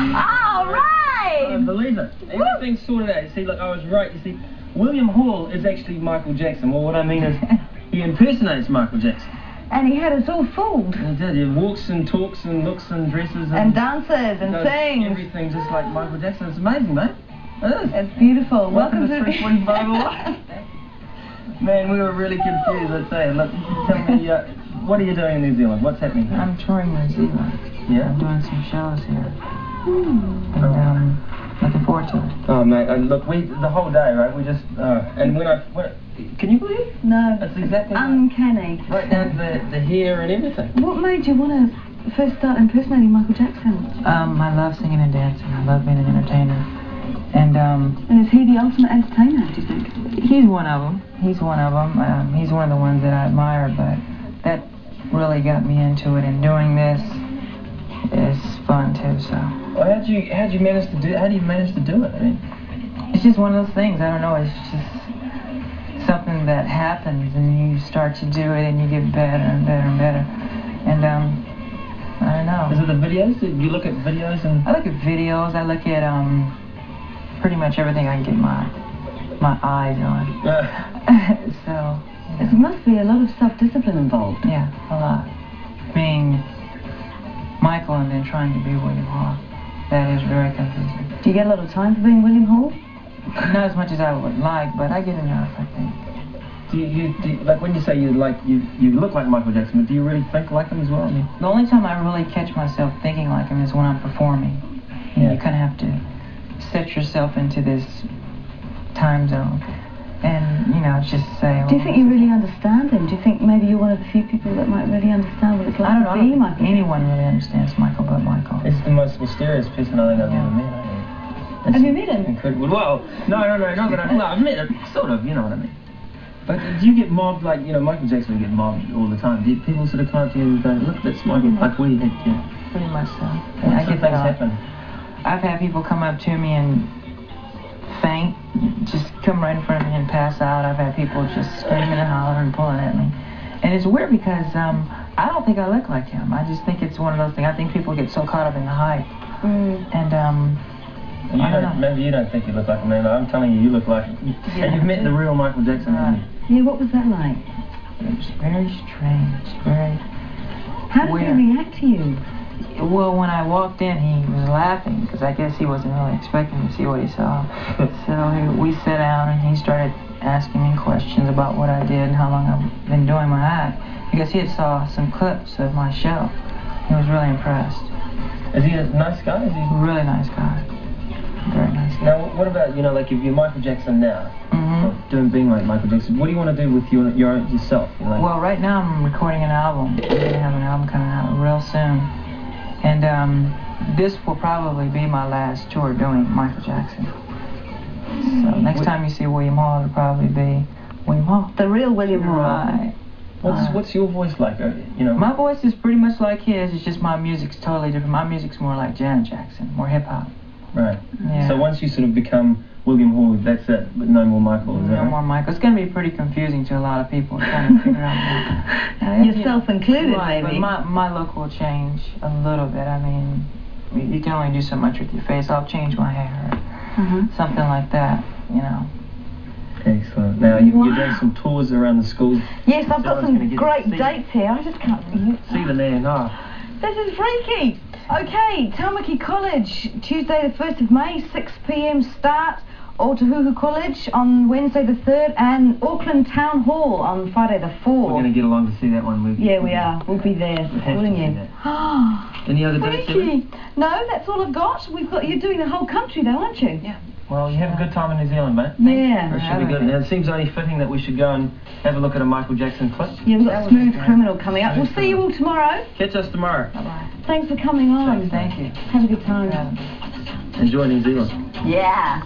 All I right. believe it. Everything's sorted out. You see, look, I was right. You see, William Hall is actually Michael Jackson. Well, what I mean is, he impersonates Michael Jackson. And he had us all fooled. He did. He walks and talks and looks and dresses and, And dances and does sings. everything just like Michael Jackson. It's amazing, mate. It is. It's beautiful. Welcome Welcome, to to 345 Live. Man, we were really confused. Let's say, look, tell me, uh, what are you doing in New Zealand? What's happening here? I'm touring New Zealand. Yeah? I'm doing some shows here. And um, looking forward to it. Oh, mate, uh, look, we the whole day, right? We just, uh, and when I, when, can you believe? No. That's exactly right. Uncanny. Right down to the, the hair and everything. What made you want to first start impersonating Michael Jackson? Um, I love singing and dancing. I love being an entertainer. And um, And is he the ultimate entertainer, do you think? he's one of them. He's one of them. Um, he's one of the ones that I admire. But that really got me into it. And doing this is fun too. So Well, how'd you, how'd you manage to do, how do you manage to do it? I mean, it's just one of those things. I don't know. It's just something that happens, and you start to do it, and you get better and better and better. And um, I don't know. is it the videos? Do you look at videos and, I look at videos. I look at um, pretty much everything I can get my my eyes on. so There must be a lot of self-discipline involved. yeah, a lot. Being Michael and then trying to be William Hall, that is very confusing. Do you get a lot of time for being William Hall? Not as much as I would like, but I get enough. I think. do you, you, do you, like when you say you like, you, you look like Michael Jackson, but do you really think like him as well? I mean, The only time I really catch myself thinking like him is when I'm performing. You, Yeah. you kind of have to set yourself into this time zone, and you know, just say. Do you "Oh, think you really understand him? Do you think maybe you're one of the few people that might really understand what it's like I don't know. I don't think anyone really understands Michael but Michael. it's the most mysterious person I think I've Yeah. ever met. I think. It's Have you met him? Incredible. Well, no, no, no, not that I've, well, I've met him, sort of, you know what I mean. But do you get mobbed like, you know, Michael Jackson would get mobbed all the time. Do people sort of come up to you and go, look, that's Michael, like we had, yeah. Pretty much so. And I get that things happen? I've had people come up to me and faint, just come right in front of me and pass out. I've had people just screaming and hollering and pulling at me. And it's weird because um, I don't think I look like him. I just think it's one of those things. I think people get so caught up in the hype. Mm. And um, You I don't don't, know. maybe you don't think you look like him, man. I'm telling you, you look like him. Yeah. And you've met the real Michael Jackson, haven't you? Yeah, what was that like? it was very strange. Very. How did Weird. he react to you? Well, when I walked in, he was laughing because I guess he wasn't really expecting to see what he saw. so he, we sat down and he started asking me questions about what I did and how long I've been doing my act because he had saw some clips of my show. He was really impressed. Is he a nice guy? Is he... Really nice guy. Very nice guy. Now, what about, you know, like if you're Michael Jackson now, hmm doing being like Michael Jackson, what do you want to do with your, your yourself? You know, like, Well, right now I'm recording an album. We're gonna have an album coming out real soon, and um, this will probably be my last tour doing Michael Jackson. So next Wh- time you see William Hall, it'll probably be William Hall. The real William Hall. Right. What's, uh, what's your voice like? Uh, you know, My voice is pretty much like his. It's just my music's totally different. My music's more like Janet Jackson, more hip hop. right. Yeah. So once you sort of become William Hall, that's it, but no more Michael, is that No right? more Michael. It's gonna be pretty confusing to a lot of people trying to figure out. Uh, Yourself included, right, maybe. But my, my look will change a little bit. I mean, you, you can only do so much with your face. I'll change my hair, Uh-huh. something like that. You know. Excellent. Now, you, you're Wow. doing some tours around the schools. Yes, I've got some great dates here. I just can't. See the land. Oh, This is freaky. Okay, Tamaki College, Tuesday the 1st of May, 6 p.m. start. Otahuhu College on Wednesday the 3rd, and Auckland Town Hall on Friday the 4th. we're going to get along to see that one. We, Yeah, we are. We'll be there We have supporting you. that. Any other dates? Freaky. No, that's all I've got. We've got. You're doing the whole country, though, aren't you? Yeah. Well, you have a good time in New Zealand, mate. Yeah. It should be good. And it seems only fitting that we should go and have a look at a Michael Jackson clip. Yeah, we've got Smooth. Criminal coming up. We'll see you all tomorrow. Catch us tomorrow. Bye bye. Thanks for coming on. Thank you. Have a good time. Yeah. Enjoy New Zealand. Yeah.